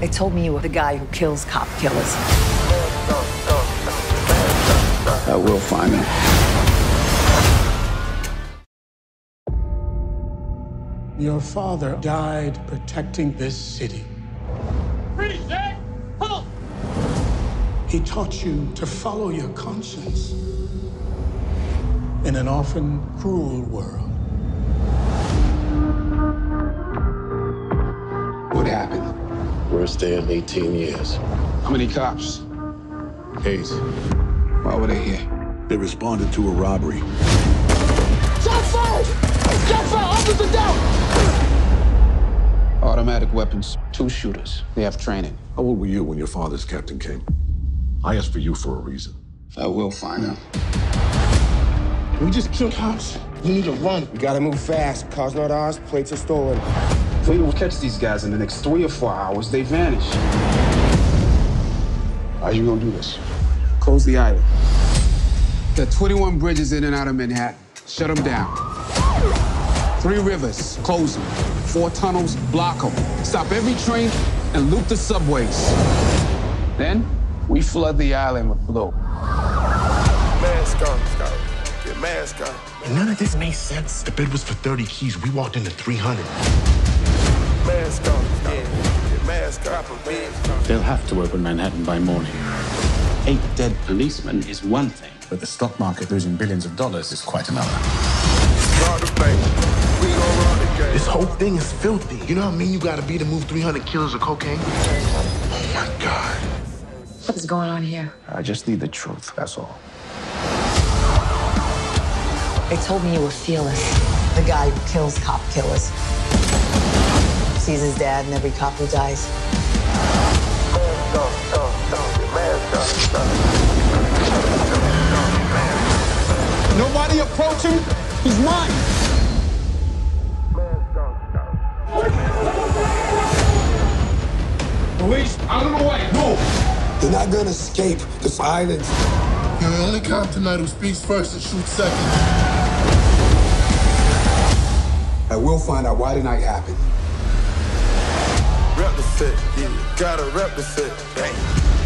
They told me you were the guy who kills cop killers. I will find him. Your father died protecting this city. Freeze, Jack! Halt! He taught you to follow your conscience in an often cruel world. Worst day in 18 years. How many cops? Eight. Why were they here? They responded to a robbery. Shot fired! Shot fired! Officer down! Automatic weapons. Two shooters. They have training. How old were you when your father's captain came? I asked for you for a reason. I will find him. We just killed cops. We need to run. We gotta move fast. Cars not ours, plates are stolen. If we don't catch these guys in the next three or four hours, they vanish. How are you gonna do this? Close the island. There are 21 bridges in and out of Manhattan. Shut them down. Three rivers, close them. Four tunnels, block them. Stop every train and loop the subways. Then, we flood the island with blue. Mask on, Scott. Get mask on. None of this made sense. The bid was for 30 keys. We walked into 300. They'll have to open Manhattan by morning. Eight dead policemen is one thing, but the stock market losing billions of dollars is quite another. Rob the bank. We gon' rob the game. This whole thing is filthy. You know how mean you gotta be to move 300 kilos of cocaine? Oh my God. What is going on here? I just need the truth, that's all. They told me you were fearless. The guy who kills cop killers. Sees his dad and every cop who dies. Nobody approach him. He's mine. Mask on, Scott. Police, out of the way. Move. They're not gonna escape this island. You're the only cop tonight who speaks first and shoots second. I will find out why the night happened. Rep the set, yeah. Gotta rep the set. Bang.